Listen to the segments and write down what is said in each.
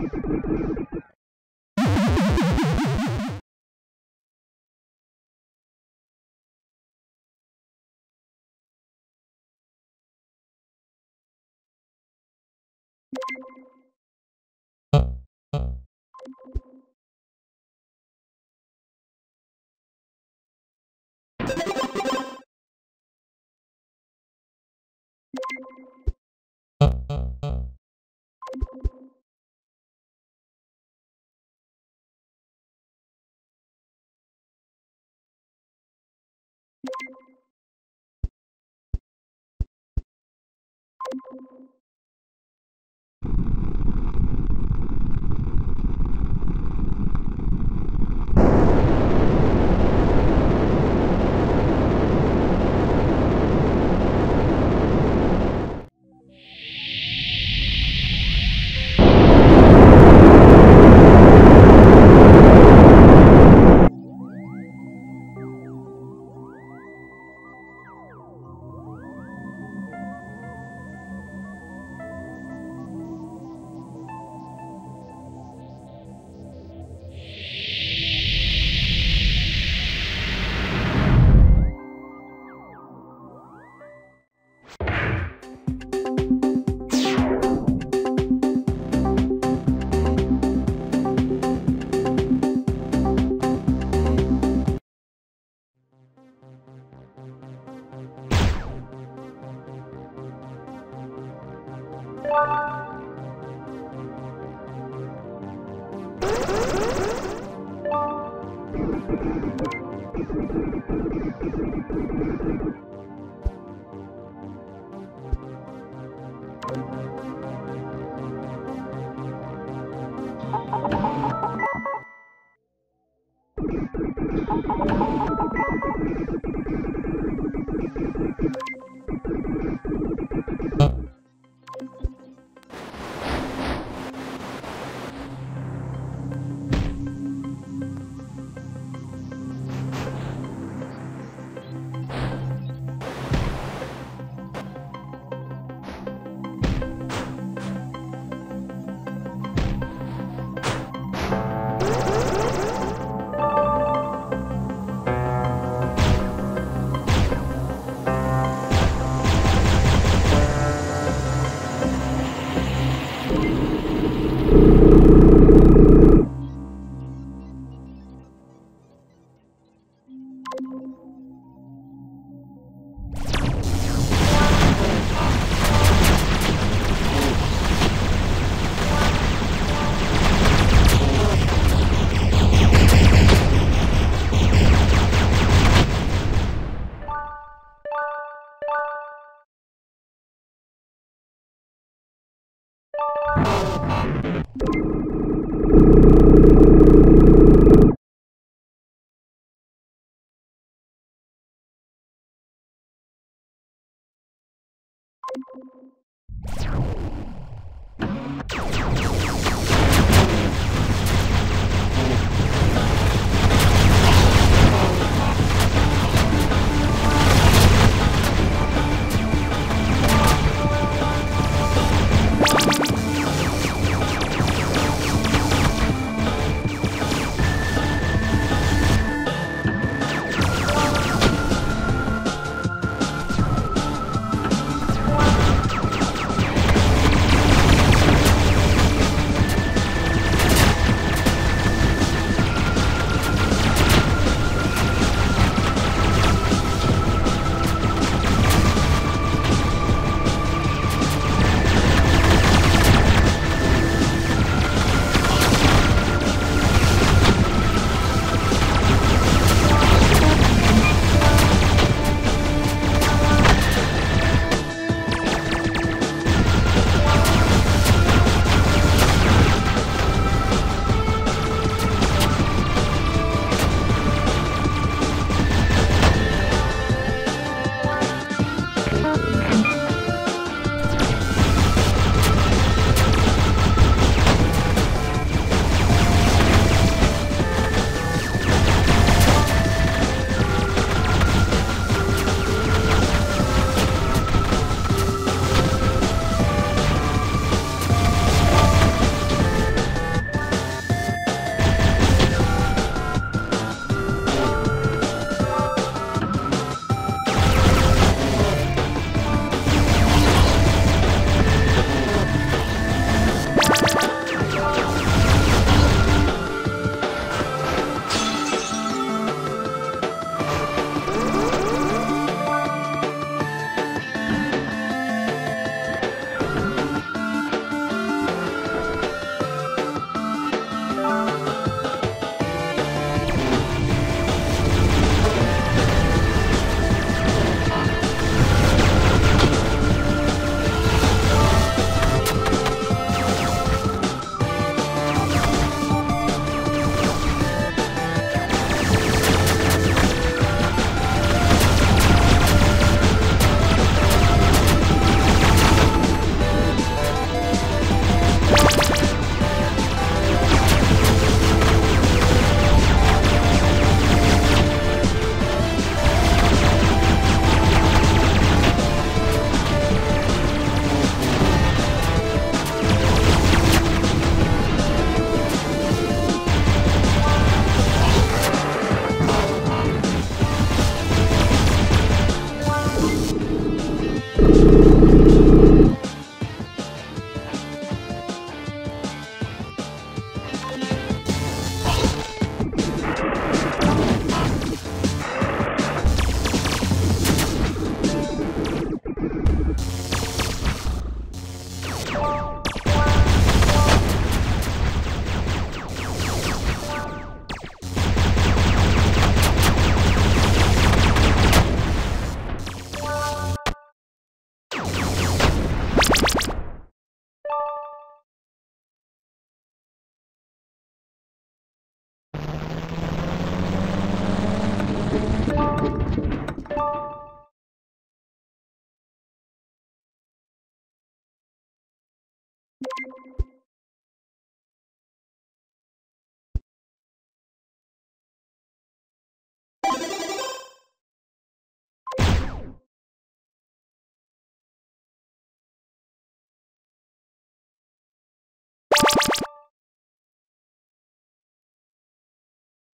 you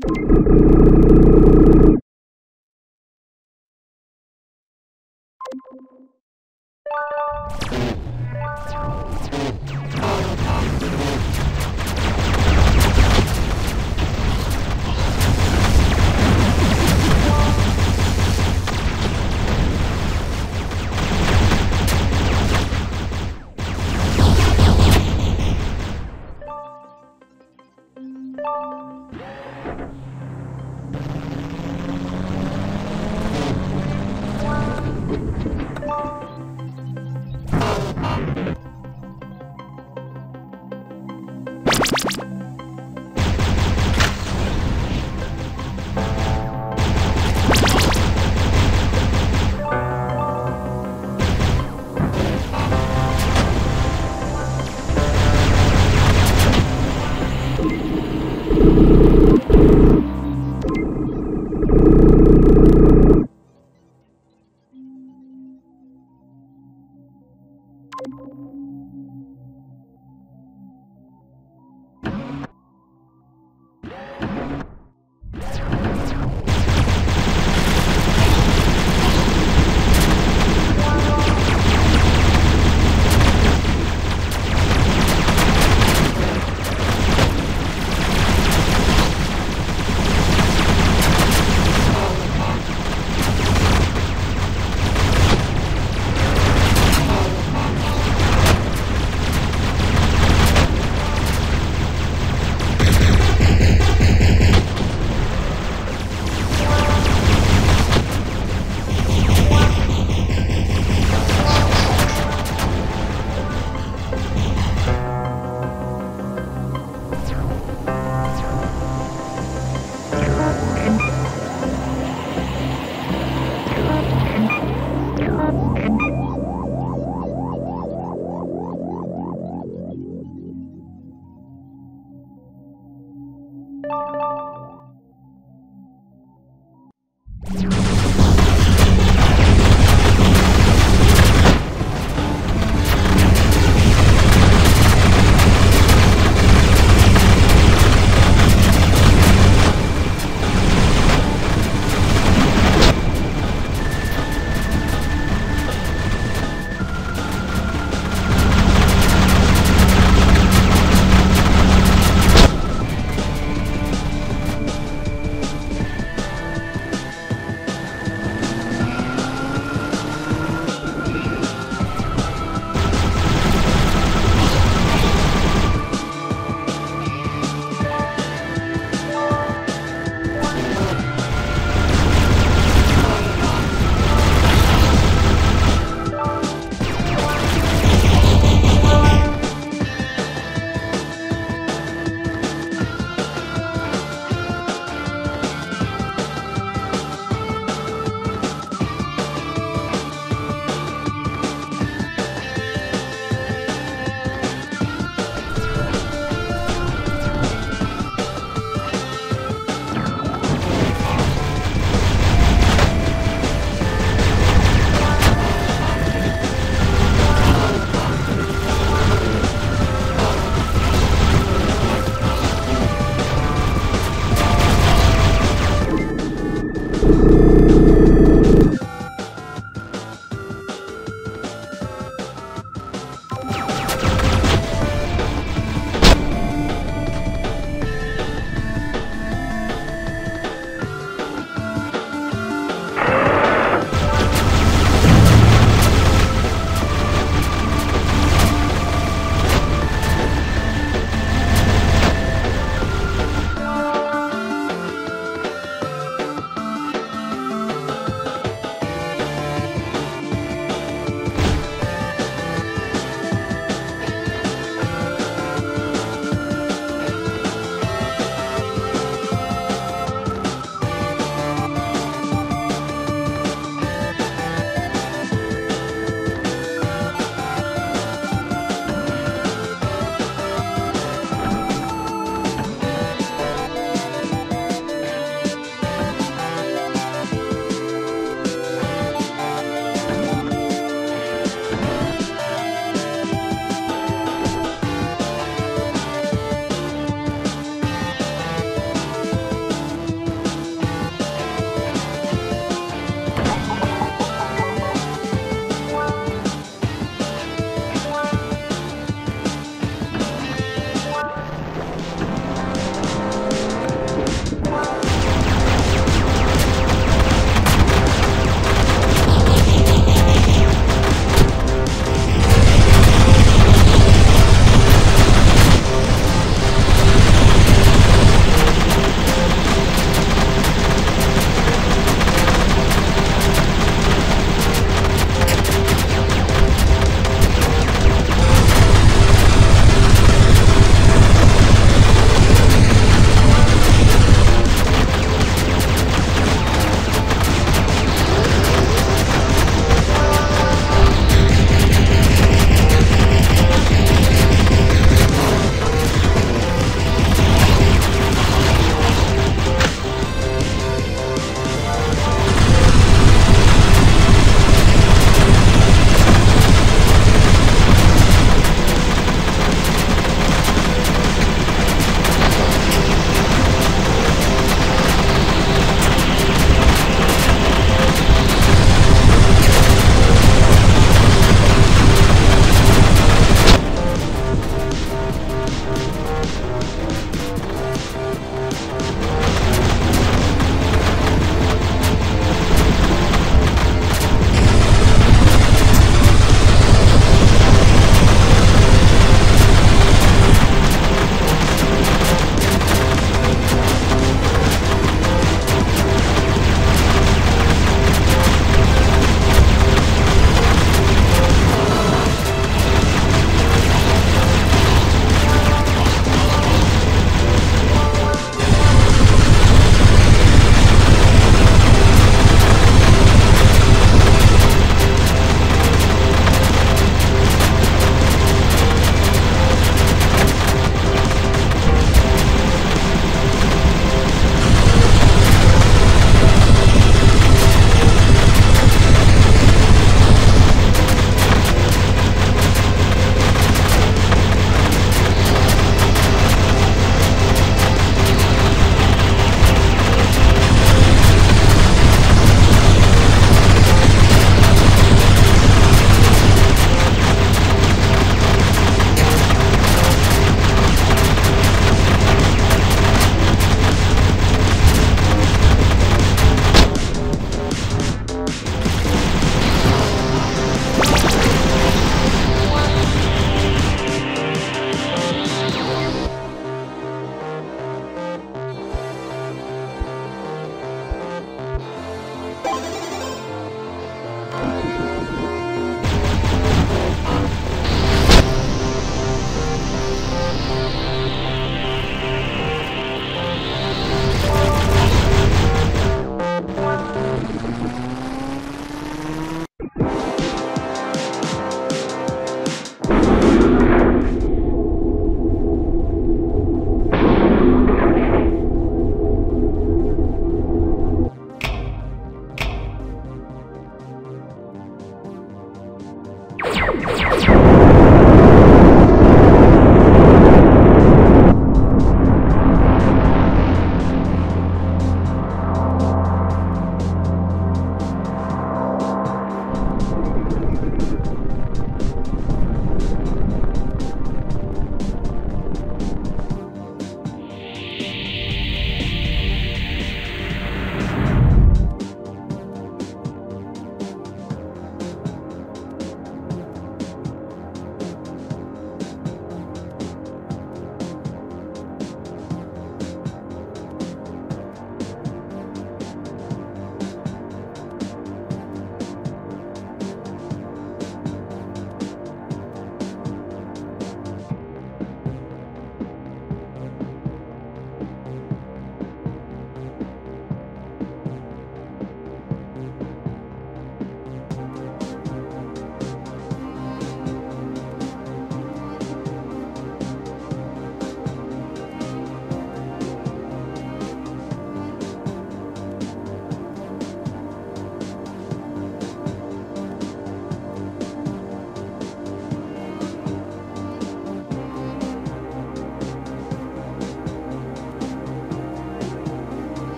you